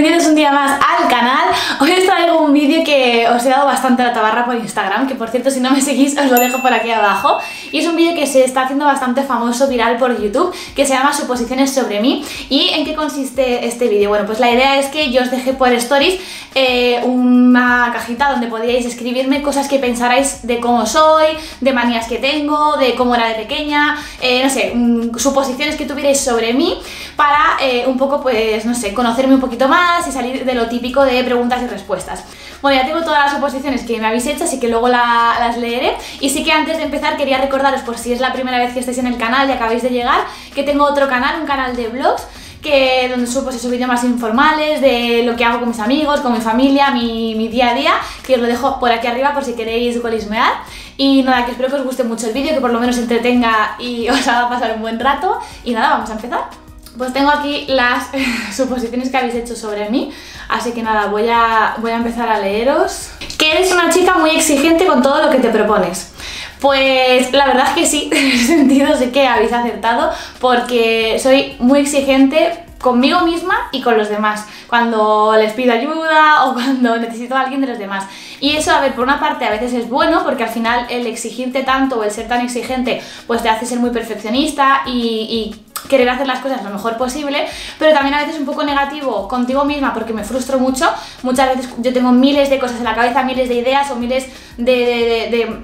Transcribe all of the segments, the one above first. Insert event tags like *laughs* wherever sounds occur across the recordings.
bienvenidos un día más al canal. *laughs* Hoy os traigo un vídeo que os he dado bastante la tabarra por Instagram, que por cierto si no me seguís os lo dejo por aquí abajo. Y es un vídeo que se está haciendo bastante famoso, viral por YouTube, que se llama Suposiciones sobre mí. ¿Y en qué consiste este vídeo? Bueno, pues la idea es que yo os dejé por stories eh, una cajita donde podíais escribirme cosas que pensarais de cómo soy, de manías que tengo, de cómo era de pequeña, eh, no sé, mm, suposiciones que tuvierais sobre mí para eh, un poco, pues, no sé, conocerme un poquito más y salir de lo típico de preguntas y respuestas. Bueno, ya tengo todas las suposiciones que me habéis hecho, así que luego las leeré. Y sí que antes de empezar quería recordaros, por si es la primera vez que estáis en el canal y acabáis de llegar, que tengo otro canal, un canal de vlogs, que donde subo pues, esos vídeos más informales de lo que hago con mis amigos, con mi familia, mi, mi, día a día, que os lo dejo por aquí arriba por si queréis golismear. Y nada, que espero que os guste mucho el vídeo, que por lo menos entretenga y *laughs* os haga pasar un buen rato. Y nada, vamos a empezar. Pues tengo aquí las *laughs* suposiciones que habéis hecho sobre mí, así que nada, voy a, voy a empezar a leeros. Que eres una chica muy exigente con todo lo que te propones. Pues la verdad es que sí, *laughs* en ese sentido sé que habéis acertado, porque soy muy exigente conmigo misma y con los demás, cuando les pido ayuda o cuando *laughs* necesito a alguien de los demás. Y eso, a ver, por una parte a veces es bueno porque al final el exigirte tanto o el ser tan exigente pues te hace ser muy perfeccionista y, y querer hacer las cosas lo mejor posible, pero también a veces es un poco negativo contigo misma porque me frustro mucho. Muchas veces yo tengo miles de cosas en la cabeza, miles de ideas o miles de,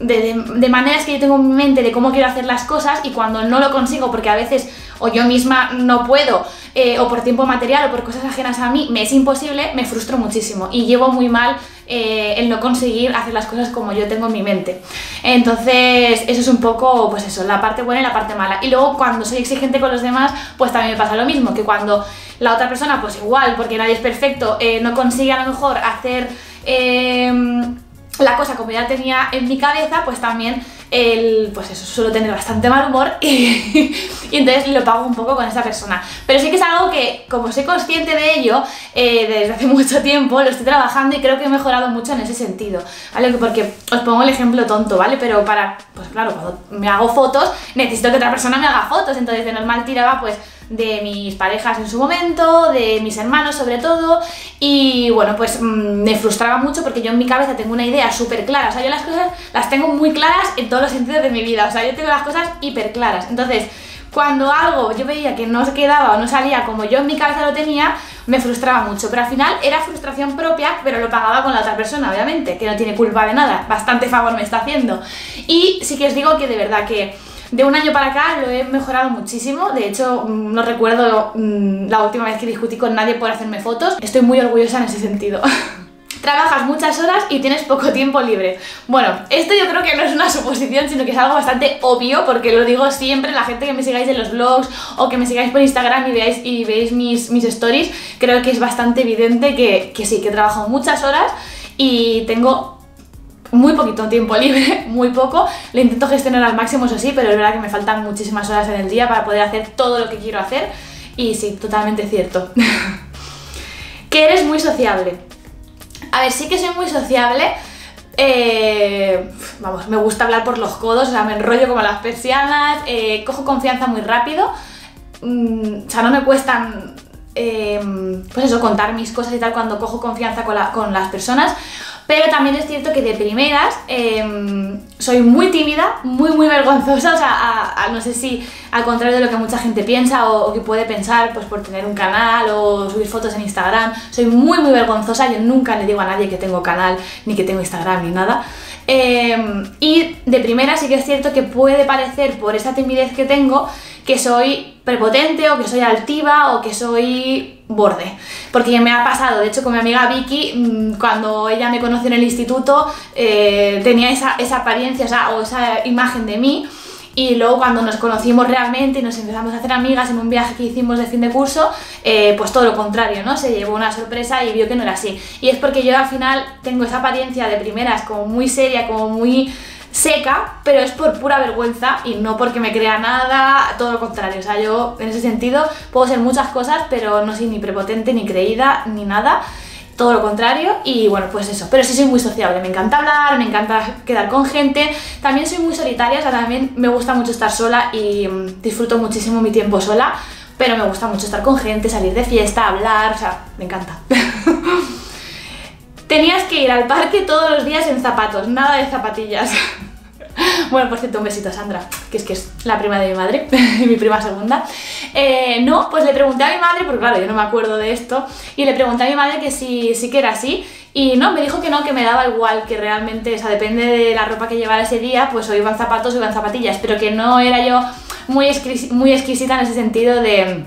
de, maneras que yo tengo en mi mente de cómo quiero hacer las cosas y cuando no lo consigo porque a veces o yo misma no puedo eh, o por tiempo material o por cosas ajenas a mí me es imposible, me frustro muchísimo y llevo muy mal eh, el no conseguir hacer las cosas como yo tengo en mi mente. Entonces, eso es un poco, pues eso, la parte buena y la parte mala. Y luego cuando soy exigente con los demás, pues también me pasa lo mismo, que cuando la otra persona, pues igual, porque nadie es perfecto, eh, no consigue a lo mejor hacer la cosa como ya tenía en mi cabeza, pues también el, pues eso, suelo tener bastante mal humor y, *laughs* entonces lo pago un poco con esa persona. Pero sí que es algo que, como soy consciente de ello, eh, desde hace *laughs* mucho tiempo lo estoy trabajando y creo que he mejorado mucho en ese sentido, ¿vale? Porque os pongo el ejemplo tonto, ¿vale? Pero para, pues claro, cuando me hago fotos, necesito que otra persona me haga fotos, entonces de normal tiraba pues de mis parejas en su momento, de mis hermanos sobre todo, y bueno, pues mm, me frustraba mucho porque yo en mi cabeza tengo una idea súper clara, o sea, yo las cosas las tengo muy claras en todos los sentidos de mi vida, o sea, yo tengo las cosas hiper claras, entonces cuando algo yo veía que no se quedaba o no salía como yo en mi cabeza lo tenía, me frustraba mucho, pero al final era frustración propia, pero lo pagaba con la otra persona, obviamente, que no tiene culpa de nada, bastante favor me está haciendo. Y sí que os digo que de verdad que de un año para acá lo he mejorado muchísimo, de hecho mm, no recuerdo mm, la última vez que discutí con nadie por hacerme fotos, estoy muy orgullosa en ese sentido. *laughs* trabajas muchas horas y tienes poco tiempo libre. Bueno, esto yo creo que no es una *laughs* suposición, sino que es algo bastante obvio, porque lo digo siempre, la gente que me sigáis en los blogs o que me sigáis por Instagram y veáis, y veis mis, mis stories, creo que es bastante evidente que, que sí, que trabajo muchas horas y tengo muy poquito tiempo libre, *laughs* muy poco. Lo intento gestionar al máximo, eso sí, pero es verdad que me faltan muchísimas horas en el día para poder hacer todo lo que quiero hacer. Y sí, totalmente cierto. *laughs* que eres muy sociable. A ver, sí que soy muy sociable. Eh, vamos, me gusta hablar por los codos, o sea, me enrollo como las persianas, eh, cojo confianza muy rápido. Mm, o sea, no me cuestan, eh, pues eso, contar mis cosas y tal cuando cojo confianza con, con las personas. Pero también es cierto que de primeras em, soy muy tímida, muy muy vergonzosa, *laughs* o sea, no sé si al contrario de lo que mucha gente piensa o, que puede pensar pues por tener un canal o subir fotos en Instagram, soy muy muy vergonzosa, yo nunca le digo a nadie que tengo canal, ni que tengo Instagram, ni nada. Em, y de primera sí que es cierto que puede parecer por esa timidez que tengo que soy prepotente o que soy altiva o que soy borde. Porque me ha pasado, de hecho con mi amiga Vicky, mm, cuando ella me conoció en el instituto, eh, tenía esa, apariencia o esa imagen de mí. Y luego cuando nos conocimos realmente y nos empezamos a hacer amigas en un viaje que hicimos de fin de curso, eh, pues todo lo contrario, ¿no? Se llevó una sorpresa y vio que no era así. Y es porque yo al final tengo esa apariencia de primeras como muy seria, como muy seca, pero es por pura vergüenza y no porque me crea nada, todo lo contrario. O sea, yo en ese sentido puedo ser muchas cosas, pero no soy ni prepotente, ni creída, ni nada. Todo lo contrario y bueno, pues eso. Pero sí soy muy sociable, me encanta hablar, me encanta quedar con gente. También soy muy solitaria, o sea, también me gusta mucho estar sola y mm, disfruto muchísimo mi tiempo sola pero me gusta mucho estar con gente, salir de fiesta, hablar, o sea, me encanta. *laughs* Tenías que ir al parque todos los días en zapatos, nada de zapatillas. *laughs* Bueno, por cierto, un besito a Sandra, que es que es la prima de mi madre, *laughs* mi prima segunda. Eh, no, pues le pregunté a mi madre, porque claro, yo no me acuerdo de esto, y le pregunté a mi madre que si sí que era así, y no, me dijo que no, que me daba igual, que realmente, o sea, depende de la ropa que llevara ese día, pues o iban zapatos o iban zapatillas, pero que no era yo muy, muy exquisita en ese sentido de,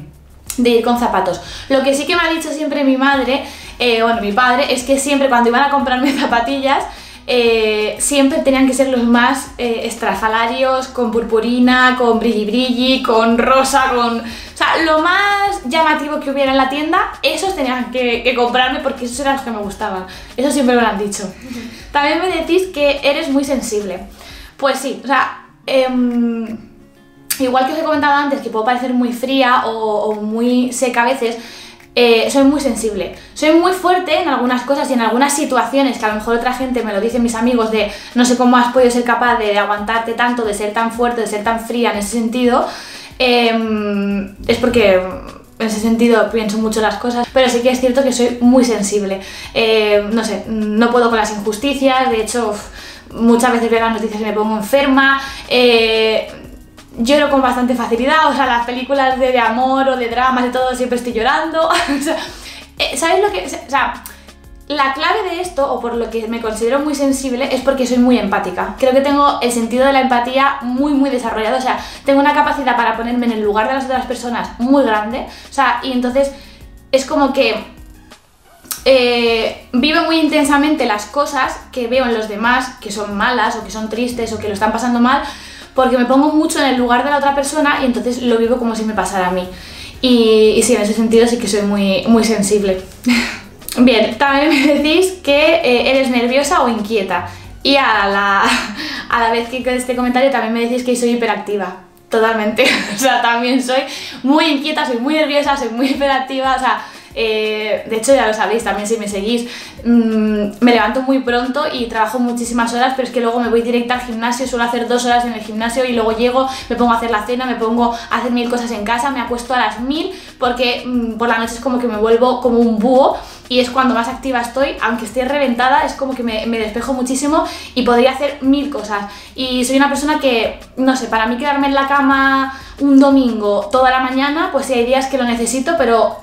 de ir con zapatos. Lo que sí que me ha dicho siempre mi madre, eh, bueno, mi padre, es que siempre cuando iban a comprarme *laughs* zapatillas, eh, siempre tenían que ser los más eh, estrafalarios, con purpurina, con brilli brilli, con rosa, con... O sea, lo más llamativo que hubiera en la tienda, esos tenían que, comprarme porque esos eran los que me gustaban. Eso siempre me lo han dicho. *laughs* También me decís que eres muy sensible. Pues sí, o sea... Em, igual que os he comentado antes que puedo parecer muy fría o muy seca a veces, eh, soy muy sensible. Soy muy fuerte en algunas cosas y en algunas situaciones que a lo mejor otra gente me lo dice mis amigos de no sé cómo has podido ser capaz de aguantarte tanto, de ser tan fuerte, de ser tan fría en ese sentido. Em, es porque en ese sentido pienso mucho las cosas, pero sí que es cierto que soy muy sensible. Eh, no sé, no puedo con las injusticias, de hecho muchas veces veo las noticias y me pongo enferma. Eh, lloro con bastante facilidad, o sea, las películas de, amor o de dramas y todo siempre estoy llorando. *laughs* Eh, ¿Sabes lo que...? O sea, la clave de esto, o por lo que me considero muy sensible, es porque soy muy empática. Creo que tengo el sentido de la empatía muy, muy desarrollado. O sea, tengo una capacidad para ponerme en el lugar de las otras personas muy grande. O sea, y entonces es como que eh, vivo muy intensamente las cosas que veo en los demás, que son malas o que son tristes o que lo están pasando mal, porque me pongo mucho en el lugar de la otra persona y entonces lo vivo como si me pasara a mí. Y, sí, en ese sentido sí que soy muy, muy sensible. *laughs* Bien, también me decís que eh, eres nerviosa o inquieta. Y a la, *laughs* a la vez que con este comentario también me decís que soy hiperactiva. Totalmente. *laughs* o sea, también soy muy inquieta, soy muy nerviosa, soy muy hiperactiva. O sea, eh, de hecho ya lo sabéis también si me seguís, mm, me levanto muy pronto y trabajo muchísimas horas, pero es que luego me voy directa al gimnasio, suelo hacer dos horas en el gimnasio y luego llego, me pongo a hacer la cena, me pongo a hacer mil cosas en casa, me acuesto a las mil porque mm, por la noche es como que me vuelvo como un búho y es cuando más activa estoy, aunque esté reventada, es como que me, despejo muchísimo y podría hacer mil cosas. Y soy una persona que, no sé, para mí quedarme en la cama un domingo toda la mañana, pues sí hay días que lo necesito, pero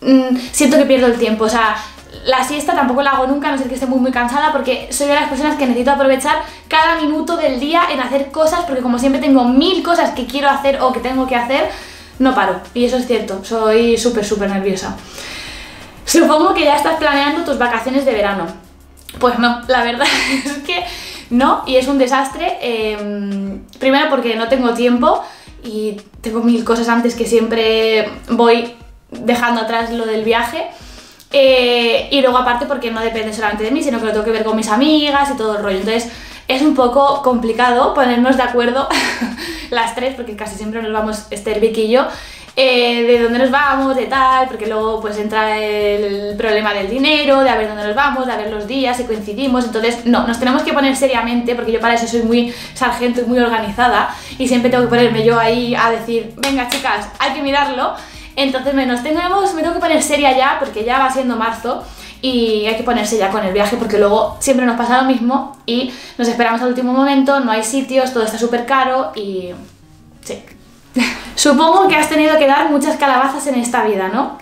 Mm, siento que pierdo el tiempo. O sea, la siesta tampoco la hago nunca, no ser que esté muy muy cansada, porque soy de las personas que necesito aprovechar cada minuto del día en hacer cosas, porque como siempre tengo mil cosas que quiero hacer o que tengo que hacer, no paro. Y eso es cierto, soy súper súper nerviosa. Supongo que ya estás planeando tus vacaciones de verano. Pues no, la verdad *laughs* es que no, y es un desastre. Em, primero porque no tengo tiempo y tengo mil cosas antes que siempre voy dejando atrás lo del viaje. Eh, y luego aparte porque no depende solamente de mí, sino que lo tengo que ver con mis amigas y todo el rollo. Entonces es un poco complicado ponernos de acuerdo *laughs* las tres, porque casi siempre nos vamos Esther, Vicky y yo, eh, de dónde nos vamos, de tal, porque luego pues entra el problema del dinero, de a ver dónde nos vamos, de a ver los días, si coincidimos, entonces no, nos tenemos que poner seriamente, porque yo para eso soy muy sargento y muy organizada, y siempre tengo que ponerme yo ahí a decir, venga chicas, hay que mirarlo, entonces me, nos tenemos, me tengo que poner seria ya porque ya va siendo marzo y hay que ponerse ya con el viaje porque luego siempre nos pasa lo mismo y nos esperamos al último momento, no hay sitios, todo está súper caro y... sí. *laughs* Supongo que has tenido que dar muchas calabazas en esta vida, ¿no?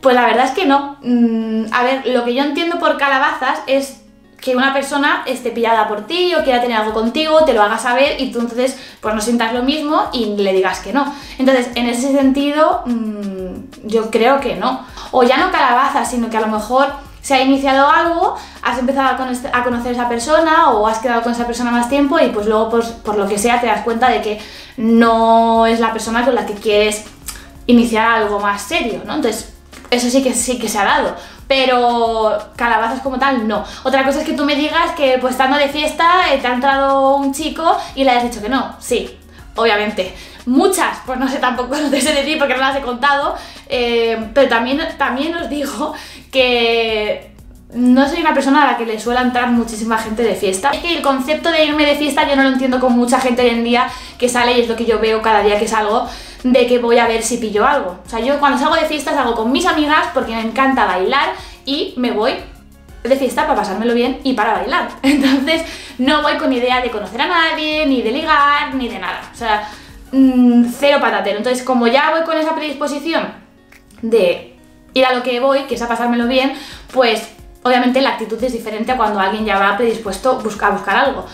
Pues la verdad es que no. Mm, a ver, lo que yo entiendo por calabazas es que una persona esté pillada por ti o quiera tener algo contigo, te lo haga saber y tú entonces pues no sientas lo mismo y le digas que no. Entonces, en ese sentido, mm, yo creo que no. O ya no calabaza, sino que a lo mejor se ha iniciado algo, has empezado a, conocer a esa persona o has quedado con esa persona más tiempo y pues luego pues, por lo que sea te das cuenta de que no es la persona con la que quieres iniciar algo más serio, ¿no? Entonces, eso sí que sí que se ha dado pero calabazas como tal, no. Otra cosa es que tú me digas que pues estando de fiesta eh, te ha entrado un chico y le has dicho que no. Sí, obviamente. Muchas, pues no sé tampoco, *laughs* no te sé decir porque no las he contado, eh, pero también, también os digo que no soy una persona a la que le suele entrar muchísima gente de fiesta. Es que el concepto de irme de fiesta yo no lo entiendo con mucha gente hoy en día que sale y es lo que yo veo cada día que salgo de que voy a ver si pillo algo. O sea, yo cuando salgo de fiesta salgo con mis amigas porque me encanta bailar y me voy de fiesta para pasármelo bien y para bailar. *laughs* Entonces no voy con idea de conocer a nadie, ni de ligar, ni de nada. O sea, mm, cero patatero. Entonces como ya voy con esa predisposición de ir a lo que voy, que es a pasármelo bien, pues obviamente la actitud es diferente a cuando alguien ya va predispuesto a buscar algo.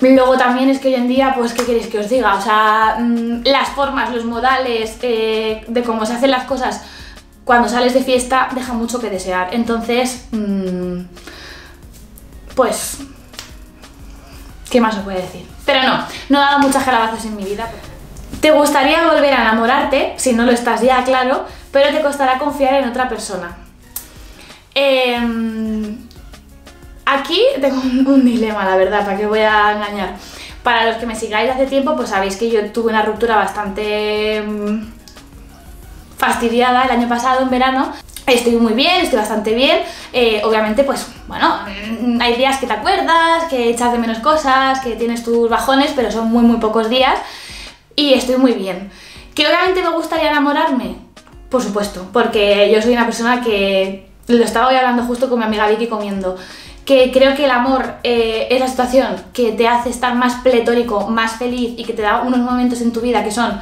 Luego también es que hoy en día, pues, ¿qué queréis que os diga? O sea, mm, las formas, los modales eh, de cómo se hacen las cosas cuando sales de fiesta deja mucho que desear. Entonces, mm, pues, ¿qué más os puede decir? Pero no, no he dado muchas calabazas en mi vida. Te gustaría volver a enamorarte, si no lo estás ya, claro, pero te costará confiar en otra persona. Eh, Aquí tengo un, dilema, la verdad, para que voy a engañar. Para los que me sigáis hace tiempo, pues sabéis que yo tuve una ruptura bastante mm, fastidiada el año pasado, en verano. Estoy muy bien, estoy bastante bien. Eh, obviamente, pues, bueno, mm, hay días que te acuerdas, que echas de menos cosas, que tienes tus bajones, pero son muy, muy pocos días. Y estoy muy bien. ¿Que obviamente me gustaría enamorarme? Por supuesto, porque yo soy una persona que... Lo estaba hoy hablando justo con mi amiga Vicky comiendo que creo que el amor eh, es la situación que te hace estar más pletórico, más feliz y que te da unos momentos en tu vida que son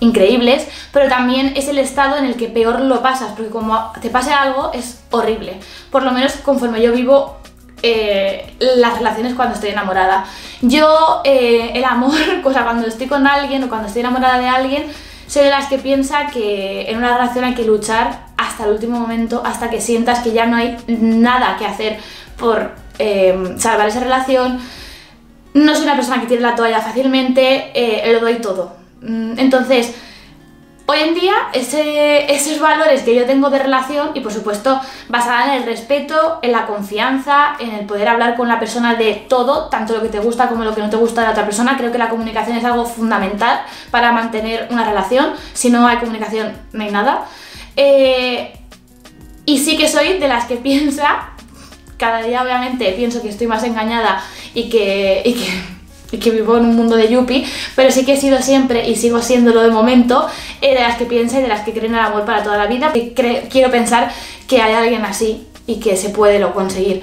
increíbles, pero también es el estado en el que peor lo pasas, porque como te pase algo es horrible. Por lo menos conforme yo vivo eh, las relaciones cuando estoy enamorada. Yo, eh, el amor, *laughs* o sea, cuando estoy con alguien o cuando estoy enamorada de alguien, soy de las que piensa que en una relación hay que luchar hasta el último momento, hasta que sientas que ya no hay nada que hacer por eh, salvar esa relación. No soy una persona que tiene la toalla fácilmente, eh, lo doy todo. Mm, entonces, hoy en día, esos valores que yo tengo de relación, y por supuesto basada en el respeto, en la confianza, en el poder hablar con la persona de todo, tanto lo que te gusta como lo que no te gusta de la otra persona, creo que la comunicación es algo fundamental para mantener una relación. Si no hay comunicación, no hay nada. Eh, y sí que soy de las que *laughs* piensa cada día obviamente pienso que estoy más engañada y que, que, vivo en un mundo de yuppie, pero sí que he sido siempre y sigo siéndolo de momento eh, de las que piensa y de las que creen en el amor para toda la vida. Y quiero pensar que hay alguien así y que se puede lo conseguir.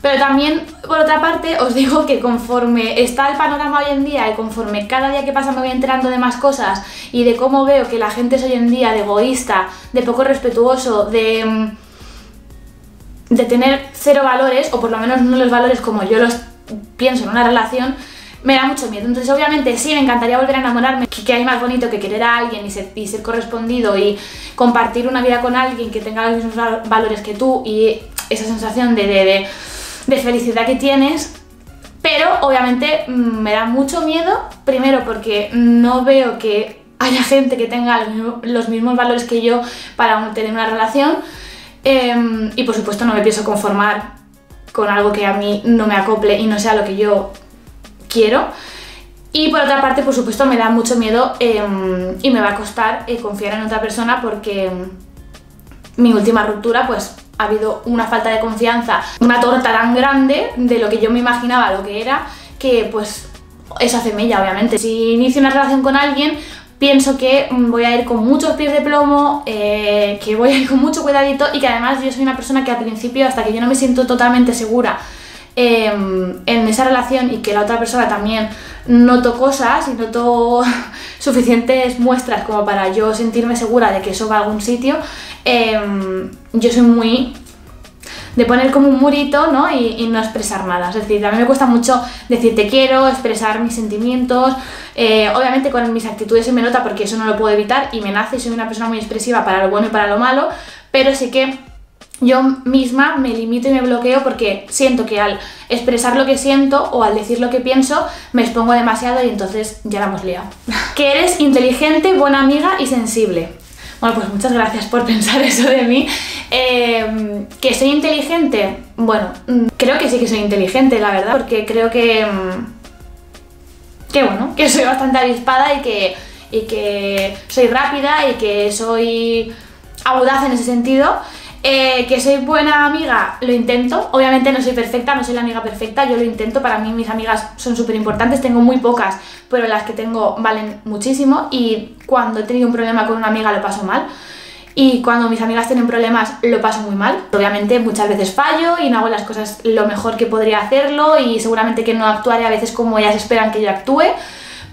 Pero también, por otra parte, os digo que conforme está el panorama hoy en día y conforme cada día que pasa me voy enterando de más cosas y de cómo veo que la gente es hoy en día de egoísta, de poco respetuoso, de mm, de tener cero valores, o por lo menos no los valores como yo los pienso en una relación, me da mucho miedo. Entonces, obviamente, sí, me encantaría volver a enamorarme, que, hay más bonito que querer a alguien y ser, ser correspondido y compartir una vida con alguien que tenga los mismos valores que tú y esa sensación de, de, de felicidad que tienes. Pero, obviamente, mm, me da mucho miedo, primero porque no veo que haya gente que tenga los mismos valores que yo para tener una relación. Em, y por supuesto no me pienso conformar con algo que a mí no me acople y no sea lo que yo quiero. Y por otra parte, por supuesto, me da mucho miedo em, y me va a costar eh, confiar en otra persona porque em, mi última ruptura, pues ha habido una falta de confianza, una torta tan grande de lo que yo me imaginaba lo que era, que pues eso hace mella, obviamente. Si inicio una relación con alguien, pienso que mm, voy a ir con muchos pies de plomo, eh, que voy a ir con mucho cuidadito y que además yo soy una persona que al principio, hasta que yo no me siento totalmente segura em, en esa relación y que la otra persona también noto cosas y noto *laughs* suficientes muestras como para yo sentirme segura de que eso va a algún sitio, em, yo soy muy de poner como un murito ¿no? Y, no expresar nada. Es decir, a mí me cuesta mucho decir te quiero, expresar mis sentimientos. Eh, obviamente con mis actitudes se me nota porque eso no lo puedo evitar y me nace, soy una persona muy expresiva para lo bueno y para lo malo, pero sí que yo misma me limito y me bloqueo porque siento que al expresar lo que siento o al decir lo que pienso me expongo demasiado y entonces ya la hemos liado. *laughs* que eres inteligente, buena amiga y sensible. Bueno, pues muchas gracias por pensar *laughs* eso de mí. Eh, ¿Que soy inteligente? Bueno, mm, creo que sí que soy inteligente, la verdad, porque creo que... Mm, que bueno, que soy bastante avispada y que, y que soy rápida y que soy audaz en ese sentido. Eh, que soy buena amiga, lo intento. Obviamente no soy perfecta, no soy la amiga perfecta, yo lo intento. Para mí mis amigas son súper importantes, tengo muy pocas, pero las que tengo valen muchísimo. Y cuando he tenido un problema con una amiga lo paso mal. Y cuando mis amigas tienen problemas lo paso muy mal. Obviamente muchas veces fallo y no hago las cosas lo mejor que podría hacerlo y seguramente que no actuaré a veces como ellas esperan que yo actúe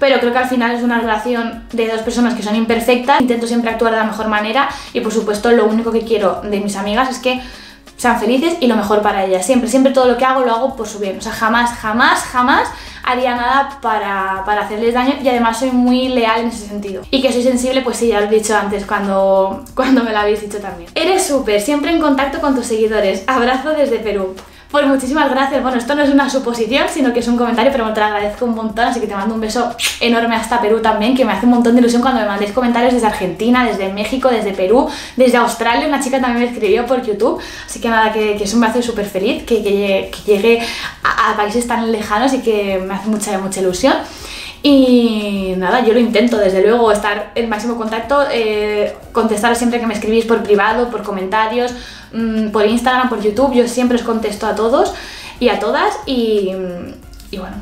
pero creo que al final es una relación de dos personas que son imperfectas. Intento siempre actuar de la mejor manera y por supuesto lo único que quiero de mis amigas es que sean felices y lo mejor para ellas. Siempre, siempre todo lo que hago lo hago por su bien. O sea, jamás, jamás, jamás haría nada para, para, hacerles daño y además soy muy leal en ese sentido. Y que soy sensible, pues sí, ya lo he dicho antes cuando, cuando me lo habéis dicho también. Eres súper, siempre en contacto con tus seguidores. Abrazo desde Perú. Pues muchísimas gracias. Bueno, esto no es una suposición, sino que es un comentario, pero te lo agradezco un montón, así que te mando un beso enorme hasta Perú también, que me hace un montón de ilusión cuando me mandéis comentarios desde Argentina, desde México, desde Perú, desde Australia. Una chica también me escribió por YouTube, así que nada, que, que eso me súper feliz, que, que, llegue a, países tan lejanos y que me hace mucha, mucha ilusión. Y nada, yo lo intento, desde luego, estar en máximo contacto, eh, contestar siempre que me escribís por privado, por comentarios, mm, por Instagram, por YouTube, yo siempre os contesto a todos y a todas y, bueno,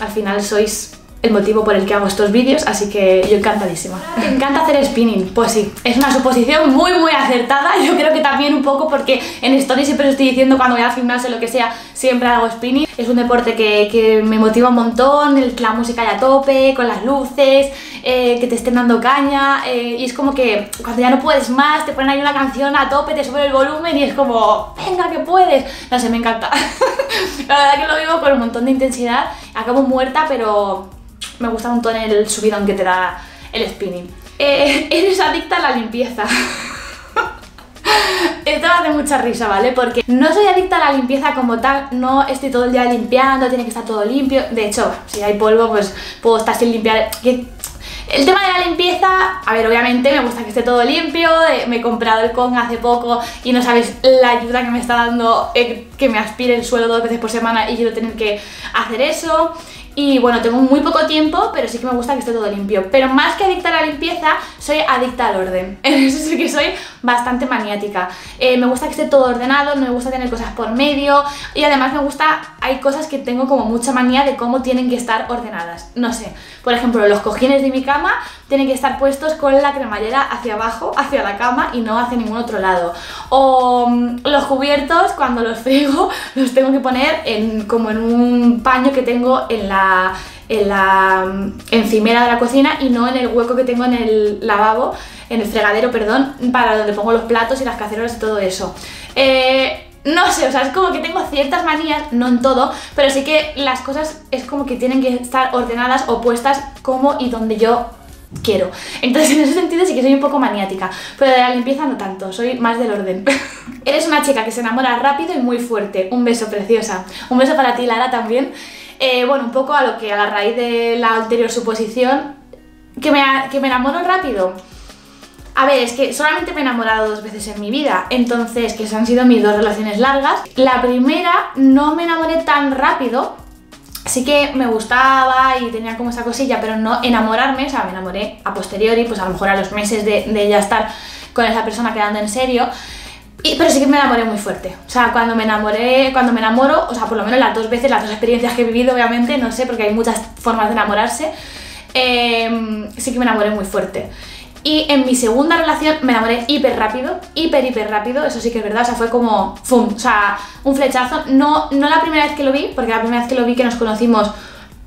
al final sois el motivo por el que hago estos vídeos, así que yo encantadísima. Me encanta hacer spinning, pues sí, es una suposición muy muy acertada, yo creo que también un poco porque en stories siempre os estoy diciendo cuando voy a gimnasio lo que sea, siempre hago spinning. Es un deporte que, que me motiva un montón, la música ya a tope, con las luces, eh, que te estén dando caña, eh, y es como que cuando ya no puedes más, te ponen ahí una canción a tope, te suben el volumen y es como, venga que puedes. No sé, me encanta. *laughs* la verdad que lo vivo con un montón de intensidad, acabo muerta, pero me gusta un montón el subidón que te da el spinning. Eh, *laughs* eres adicta a la limpieza. *laughs* Esto me hace mucha risa, ¿vale? Porque no soy adicta a la limpieza como tal, no estoy todo el día limpiando, tiene que estar todo limpio. De hecho, si hay polvo, pues puedo estar sin limpiar. El tema de la limpieza, a ver, obviamente me gusta que esté todo limpio, eh, me he comprado el Kong hace poco y no sabéis la ayuda que me está dando eh, que me aspire el suelo dos veces por semana y quiero tener que hacer eso. Y bueno, tengo muy poco tiempo, pero sí que me gusta que esté todo limpio. Pero más que adicta a la limpieza, soy adicta al orden. En *laughs* eso sí que soy bastante maniática. Eh, me gusta que esté todo ordenado, no me gusta tener cosas por medio y además me gusta, hay cosas que tengo como mucha manía de cómo tienen que estar ordenadas. No sé, por ejemplo, los cojines de mi cama tienen que estar puestos con la cremallera hacia abajo, hacia la cama y no hacia ningún otro lado. O mm, los cubiertos, cuando los frigo, *laughs* los tengo que poner en, como en un paño que tengo en la, en la mm, encimera de la cocina y no en el hueco que tengo en el lavabo, en el fregadero, perdón, para donde pongo los platos y las cacerolas y todo eso. Eh, no sé, o sea, es como que tengo ciertas manías, no en todo, pero sí que las cosas es como que tienen que estar ordenadas o puestas como y donde yo quiero. Entonces en ese sentido sí que soy un poco maniática, pero de la limpieza no tanto, soy más del orden. *laughs* Eres una chica que se enamora rápido y muy fuerte. Un beso preciosa. Un beso para ti, Lara, también. Eh, bueno, un poco a lo que a la raíz de la anterior suposición, que me, que me enamoro rápido. A ver, es que solamente me he enamorado dos veces en mi vida, entonces que han sido mis dos relaciones largas. La primera no me enamoré tan rápido, sí que me gustaba y tenía como esa cosilla, pero no enamorarme, o sea, me enamoré a posteriori, pues a lo mejor a los meses de, ya estar con esa persona quedando en serio. Y, pero sí que me enamoré muy fuerte. O sea, cuando me enamoré, cuando me enamoro, o sea, por lo menos las dos veces, las dos experiencias que he vivido, obviamente, no sé, porque hay muchas formas de enamorarse, eh, sí que me enamoré muy fuerte. Y en mi segunda relación me enamoré hiper rápido, hiper, hiper rápido, eso sí que es verdad, o sea, fue como, ¡fum! O sea, un flechazo. No, no la primera vez que lo vi, porque la primera vez que lo vi que nos conocimos,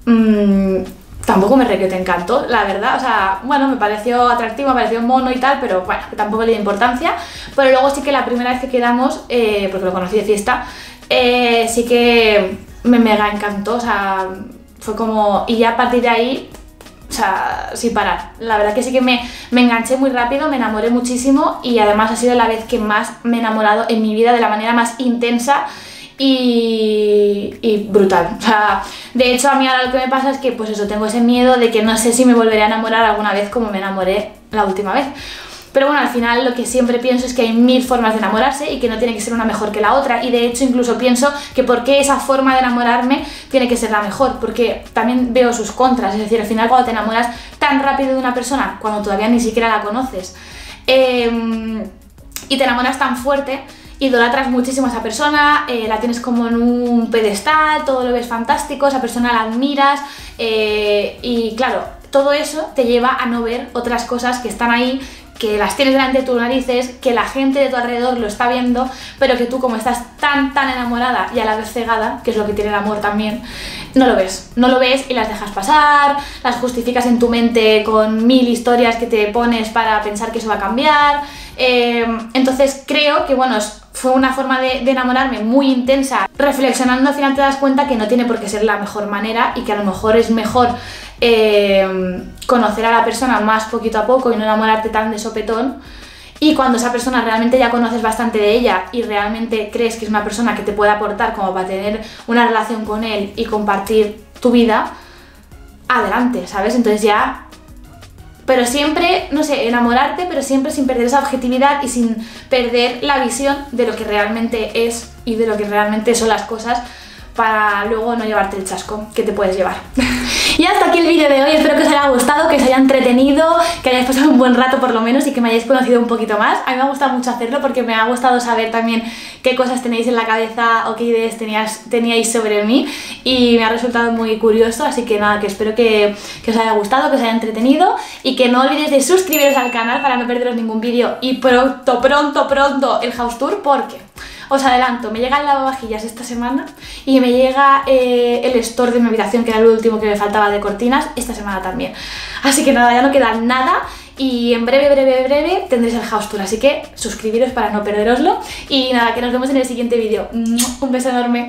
mmm, tampoco me re que encantó, la verdad, o sea, bueno, me pareció atractivo, me pareció mono y tal, pero bueno, tampoco le di importancia. Pero luego sí que la primera vez que quedamos, eh, porque lo conocí de fiesta, eh, sí que me mega encantó, o sea, fue como, y ya a partir de ahí o sea, sin parar. La verdad que sí que me, me, enganché muy rápido, me enamoré muchísimo y además ha sido la vez que más me he enamorado en mi vida de la manera más intensa y, y, brutal. O sea, de hecho a mí ahora lo que me pasa es que pues eso, tengo ese miedo de que no sé si me volveré a enamorar alguna vez como me enamoré la última vez. Pero bueno, al final lo que siempre pienso es que hay mil formas de enamorarse y que no tiene que ser una mejor que la otra. Y de hecho incluso pienso que por qué esa forma de enamorarme tiene que ser la mejor. Porque también veo sus contras. Es decir, al final cuando te enamoras tan rápido de una persona, cuando todavía ni siquiera la conoces, em, y te enamoras tan fuerte, idolatras muchísimo a esa persona, eh, la tienes como en un pedestal, todo lo ves fantástico, esa persona la admiras eh, y claro, todo eso te lleva a no ver otras cosas que están ahí, que las tienes delante de tus narices, que la gente de tu alrededor lo está viendo, pero que tú como estás tan tan enamorada y a la vez cegada, que es lo que tiene el amor también, no lo ves, no lo ves y las dejas pasar, las justificas en tu mente con mil historias que te pones para pensar que eso va a cambiar. Eh, entonces creo que bueno, fue una forma de, enamorarme muy intensa. Reflexionando al final te das cuenta que no tiene por qué ser la mejor manera y que a lo mejor es mejor eh, conocer a la persona más poquito a poco y no enamorarte tan de sopetón. Y cuando esa persona realmente ya conoces bastante de ella y realmente crees que es una persona que te puede aportar como para tener una relación con él y compartir tu vida, adelante, ¿sabes? Entonces ya pero siempre, no sé, enamorarte, pero siempre sin perder esa objetividad y sin perder la visión de lo que realmente es y de lo que realmente son las cosas para luego no llevarte el chasco que te puedes llevar. *laughs* y hasta aquí el vídeo de hoy, espero que os haya gustado, que os haya entretenido, que hayáis pasado un buen rato por lo menos y que me hayáis conocido un poquito más. A mí me ha gustado mucho hacerlo porque me ha gustado saber también qué cosas tenéis en la cabeza o qué ideas teníais, teníais sobre mí y me ha resultado muy curioso, así que nada, que espero que, que os haya gustado, que os haya entretenido y que no olvidéis de suscribiros al canal para no perderos ningún vídeo y pronto, pronto, pronto el house tour porque os adelanto, me llega el lavavajillas esta semana y me llega eh, el store de mi habitación, que era el último que me faltaba de cortinas, esta semana también. Así que nada, ya no queda nada y en breve, breve, breve tendréis el house tour, así que suscribiros para no perderoslo y nada, que nos vemos en el siguiente vídeo. Un beso enorme.